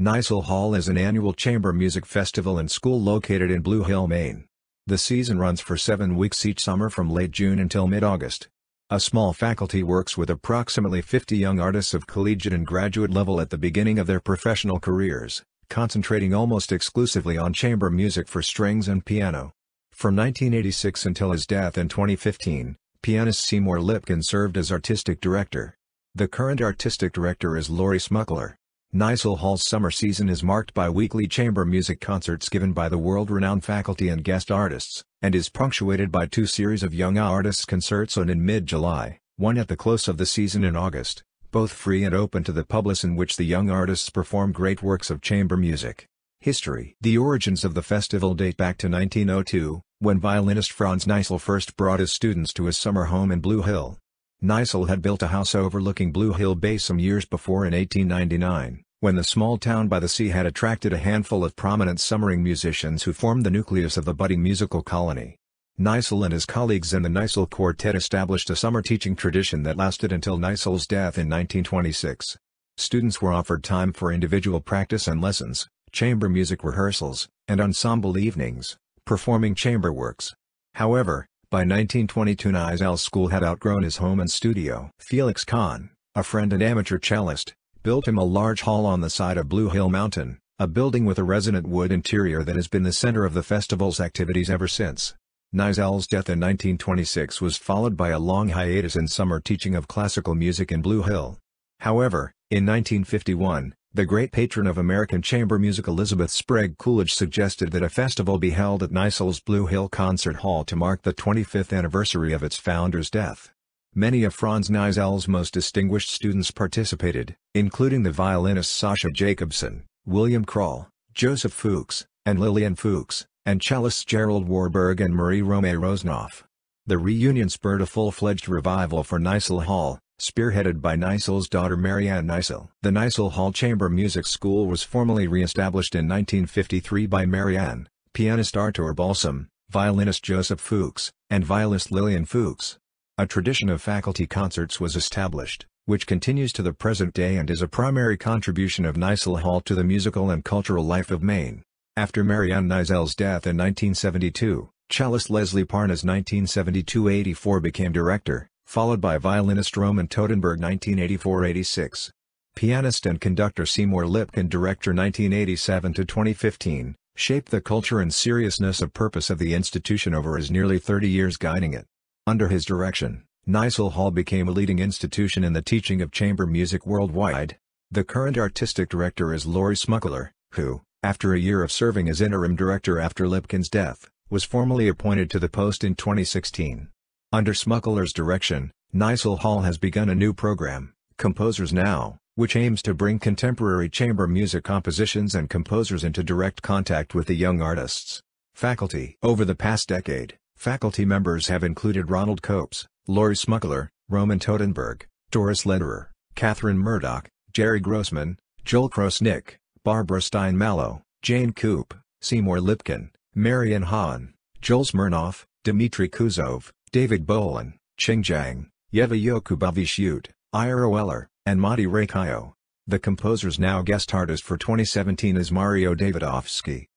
Kneisel Hall is an annual chamber music festival and school located in Blue Hill, Maine. The season runs for seven weeks each summer from late June until mid-August. A small faculty works with approximately 50 young artists of collegiate and graduate level at the beginning of their professional careers, concentrating almost exclusively on chamber music for strings and piano. From 1986 until his death in 2015, pianist Seymour Lipkin served as artistic director. The current artistic director is Laurie Smukler. Kneisel Hall's summer season is marked by weekly chamber music concerts given by the world-renowned faculty and guest artists, and is punctuated by two series of young artists concerts on in mid-July, one at the close of the season in August, both free and open to the public in which the young artists perform great works of chamber music. History The origins of the festival date back to 1902, when violinist Franz Kneisel first brought his students to his summer home in Blue Hill. Kneisel had built a house overlooking Blue Hill Bay some years before in 1899, when the small town by the sea had attracted a handful of prominent summering musicians who formed the nucleus of the budding musical colony. Kneisel and his colleagues in the Kneisel Quartet established a summer teaching tradition that lasted until Kneisel's death in 1926. Students were offered time for individual practice and lessons, chamber music rehearsals, and ensemble evenings, performing chamber works. However, by 1922 Kneisel's school had outgrown his home and studio. Felix Kahn, a friend and amateur cellist, built him a large hall on the side of Blue Hill Mountain, a building with a resonant wood interior that has been the center of the festival's activities ever since. Kneisel's death in 1926 was followed by a long hiatus in summer teaching of classical music in Blue Hill. However, in 1951, the great patron of American chamber music Elizabeth Sprague Coolidge suggested that a festival be held at Kneisel's Blue Hill Concert Hall to mark the 25th anniversary of its founder's death. Many of Franz Kneisel's most distinguished students participated, including the violinist Sascha Jacobsen, William Kroll, Joseph Fuchs, and Lillian Fuchs, and cellists Gerald Warburg and Marie Roemaet Rosanoff. The reunion spurred a full-fledged revival for Kneisel Hall, spearheaded by Kneisel's daughter Marianne Kneisel. The Kneisel Hall Chamber Music School was formally re-established in 1953 by Marianne, pianist Artur Balsam, violinist Joseph Fuchs, and violist Lillian Fuchs. A tradition of faculty concerts was established, which continues to the present day and is a primary contribution of Kneisel Hall to the musical and cultural life of Maine. After Marianne Kneisel's death in 1972, cellist Leslie Parnas 1972-84 became director, followed by violinist Roman Totenberg 1984-86. Pianist and conductor Seymour Lipkin Director 1987-2015, shaped the culture and seriousness of purpose of the institution over his nearly 30 years guiding it. Under his direction, Kneisel Hall became a leading institution in the teaching of chamber music worldwide. The current artistic director is Laurie Smukler, who, after a year of serving as interim director after Lipkin's death, was formally appointed to the post in 2016. Under Smukler's direction, Kneisel Hall has begun a new program, Composers Now, which aims to bring contemporary chamber music compositions and composers into direct contact with the young artists. Faculty Over the past decade, faculty members have included Ronald Copes, Laurie Smukler, Roman Totenberg, Doris Lederer, Catherine Murdoch, Jerry Grossman, Joel Krosnick, Barbara Stein-Mallow, Jane Coop, Seymour Lipkin, Marian Hahn, Joel Smirnoff, Dmitri Kouzov, David Bolin, Ching Jiang, Ieva Jokubaviciute, Ira Weller, and Monty Raikayo. The composer's now guest artist for 2017 is Mario Davidovsky.